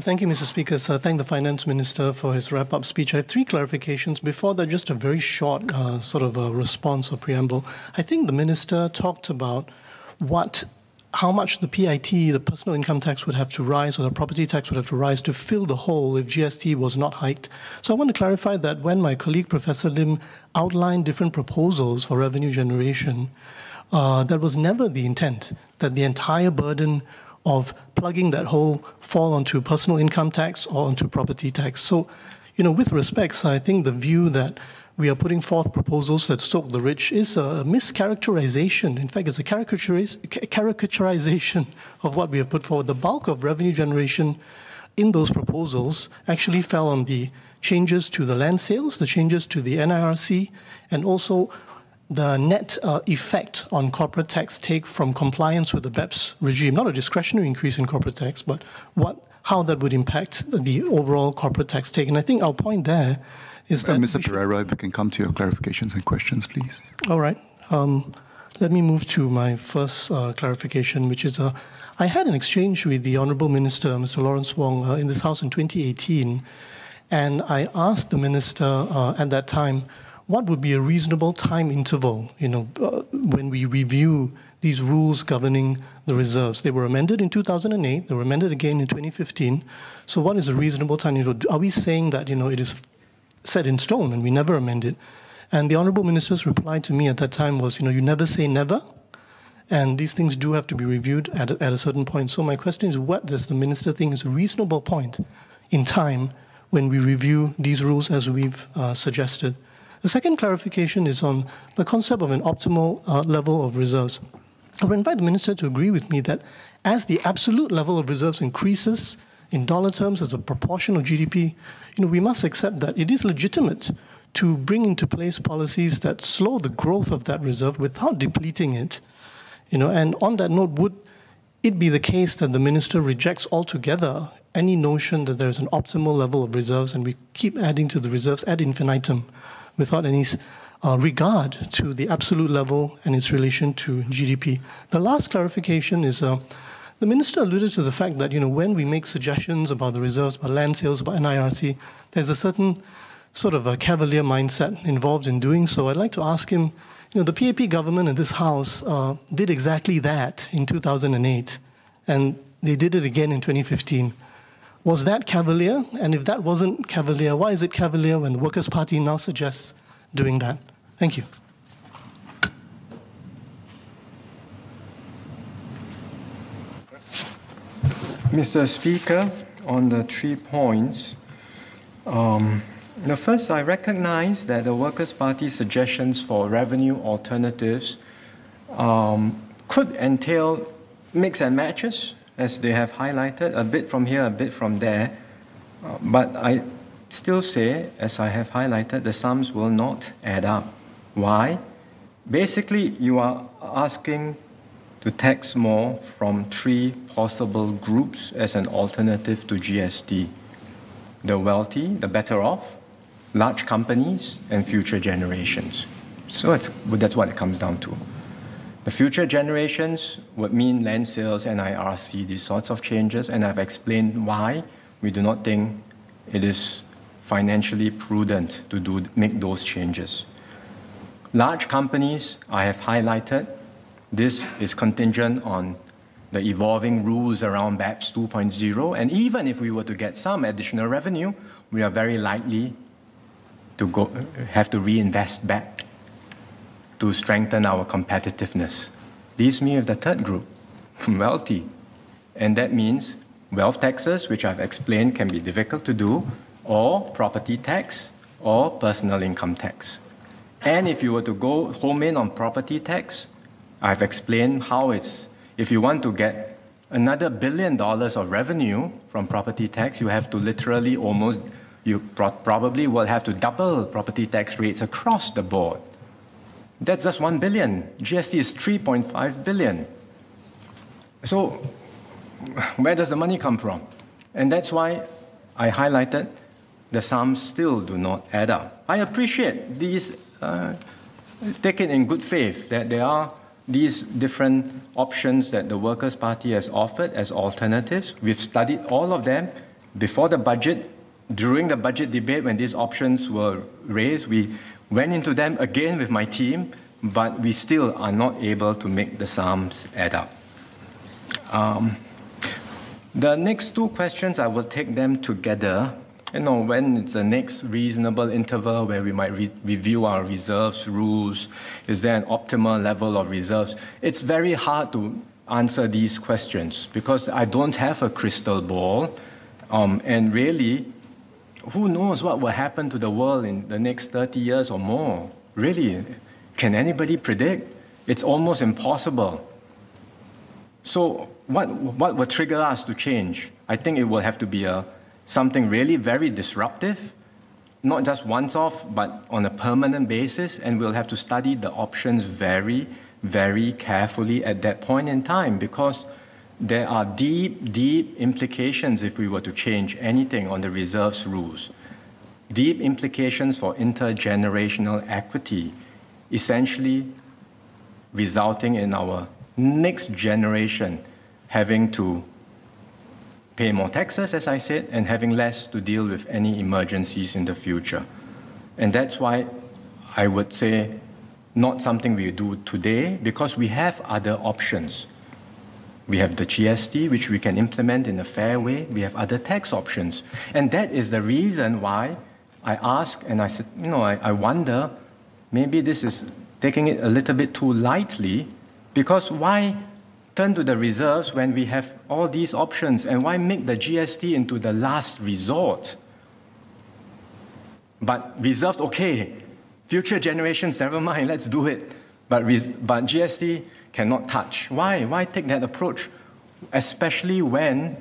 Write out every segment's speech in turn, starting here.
Thank you, Mr. Speaker. So thank the Finance Minister for his wrap-up speech. I have three clarifications. Before that, just a very short uh, sort of a response or preamble. I think the Minister talked about what how much the PIT, the personal income tax, would have to rise or the property tax would have to rise to fill the hole if GST was not hiked. So I want to clarify that when my colleague Professor Lim outlined different proposals for revenue generation, uh, that was never the intent that the entire burden of plugging that whole fall onto personal income tax or onto property tax. So, you know, with respects, I think the view that we are putting forth proposals that soak the rich is a mischaracterization. In fact, it's a caricaturization of what we have put forward. The bulk of revenue generation in those proposals actually fell on the changes to the land sales, the changes to the NIRC, and also the net uh, effect on corporate tax take from compliance with the BEPS regime, not a discretionary increase in corporate tax, but what, how that would impact the overall corporate tax take. And I think our point there is that. Uh, Mr. Perera, if we can come to your clarifications and questions, please. All right. Um, let me move to my first uh, clarification, which is uh, I had an exchange with the Honourable Minister, Mr. Lawrence Wong, uh, in this House in 2018, and I asked the Minister uh, at that time what would be a reasonable time interval, you know, uh, when we review these rules governing the reserves. They were amended in 2008. They were amended again in 2015. So what is a reasonable time interval? Are we saying that, you know, it is set in stone and we never amend it? And the Honorable Minister's reply to me at that time was, you know, you never say never. And these things do have to be reviewed at a, at a certain point. So my question is, what does the minister think is a reasonable point in time when we review these rules as we've uh, suggested? The second clarification is on the concept of an optimal uh, level of reserves. I would invite the Minister to agree with me that as the absolute level of reserves increases in dollar terms as a proportion of GDP, you know, we must accept that it is legitimate to bring into place policies that slow the growth of that reserve without depleting it. You know, and on that note, would it be the case that the minister rejects altogether any notion that there is an optimal level of reserves and we keep adding to the reserves ad infinitum? Without any uh, regard to the absolute level and its relation to GDP. The last clarification is uh, the minister alluded to the fact that you know when we make suggestions about the reserves, about land sales, about NIRC, there's a certain sort of a cavalier mindset involved in doing so. I'd like to ask him, you know, the PAP government in this House uh, did exactly that in 2008, and they did it again in 2015. Was that cavalier? And if that wasn't cavalier, why is it cavalier when the Workers' Party now suggests doing that? Thank you. Mr. Speaker, on the three points, um, the first, I recognize that the Workers' Party suggestions for revenue alternatives um, could entail mix and matches as they have highlighted, a bit from here, a bit from there. Uh, but I still say, as I have highlighted, the sums will not add up. Why? Basically, you are asking to tax more from three possible groups as an alternative to GST the wealthy, the better off, large companies, and future generations. So that's what it comes down to. The future generations would mean land sales, NIRC, these sorts of changes, and I've explained why we do not think it is financially prudent to do, make those changes. Large companies, I have highlighted, this is contingent on the evolving rules around BEPS 2.0, and even if we were to get some additional revenue, we are very likely to go, have to reinvest back to strengthen our competitiveness. Leaves me with the third group, wealthy. And that means wealth taxes, which I've explained can be difficult to do, or property tax, or personal income tax. And if you were to go home in on property tax, I've explained how it's, if you want to get another billion dollars of revenue from property tax, you have to literally almost, you pro probably will have to double property tax rates across the board. That's just 1 billion. GST is 3.5 billion. So, where does the money come from? And that's why I highlighted the sums still do not add up. I appreciate these, uh, take it in good faith that there are these different options that the Workers' Party has offered as alternatives. We've studied all of them, before the budget, during the budget debate, when these options were raised, we went into them again with my team, but we still are not able to make the sums add up. Um, the next two questions, I will take them together. You know, when it's the next reasonable interval where we might re review our reserves rules, is there an optimal level of reserves? It's very hard to answer these questions because I don't have a crystal ball. Um, and really, who knows what will happen to the world in the next 30 years or more? Really, can anybody predict? It's almost impossible. So what, what will trigger us to change? I think it will have to be a, something really very disruptive, not just once off, but on a permanent basis, and we'll have to study the options very, very carefully at that point in time because there are deep, deep implications if we were to change anything on the reserves rules. Deep implications for intergenerational equity, essentially resulting in our next generation having to pay more taxes, as I said, and having less to deal with any emergencies in the future. And that's why I would say not something we do today because we have other options. We have the GST, which we can implement in a fair way. We have other tax options. And that is the reason why I ask and I said, you know, I, I wonder maybe this is taking it a little bit too lightly because why turn to the reserves when we have all these options and why make the GST into the last resort? But reserves, okay, future generations, never mind, let's do it. But, but GST cannot touch. Why? Why take that approach? Especially when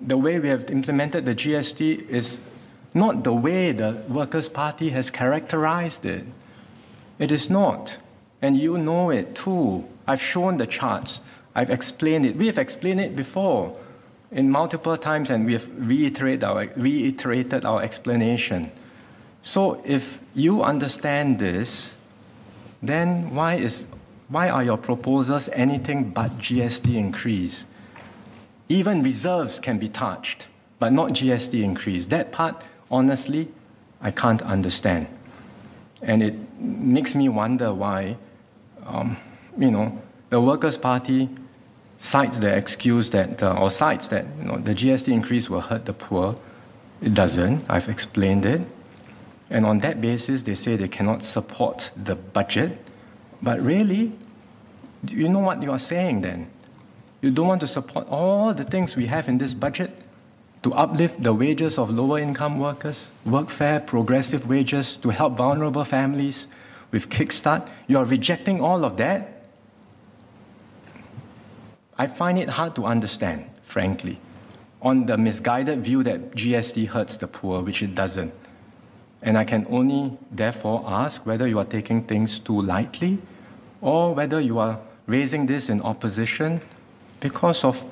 the way we have implemented the GST is not the way the Workers' Party has characterized it. It is not. And you know it too. I've shown the charts. I've explained it. We have explained it before in multiple times and we have reiterated our, reiterated our explanation. So if you understand this, then why, is, why are your proposals anything but GST increase? Even reserves can be touched, but not GST increase. That part, honestly, I can't understand. And it makes me wonder why, um, you know, the Workers' Party cites the excuse that, uh, or cites that you know, the GST increase will hurt the poor. It doesn't. I've explained it. And on that basis, they say they cannot support the budget. But really, you know what you are saying then? You don't want to support all the things we have in this budget to uplift the wages of lower income workers, Workfare, progressive wages to help vulnerable families with KidSTART. You are rejecting all of that I find it hard to understand, frankly, on the misguided view that GST hurts the poor, which it doesn't. And I can only therefore ask whether you are taking things too lightly or whether you are raising this in opposition because of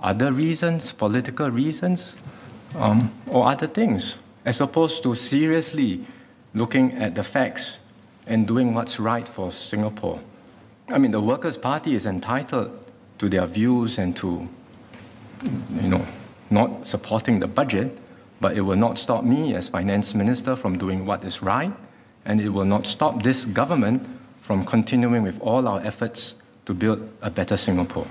other reasons, political reasons, um, or other things, as opposed to seriously looking at the facts and doing what's right for Singapore. I mean, the Workers' Party is entitled to their views and to, you know, not supporting the budget, but it will not stop me as finance minister from doing what is right, and it will not stop this government from continuing with all our efforts to build a better Singapore.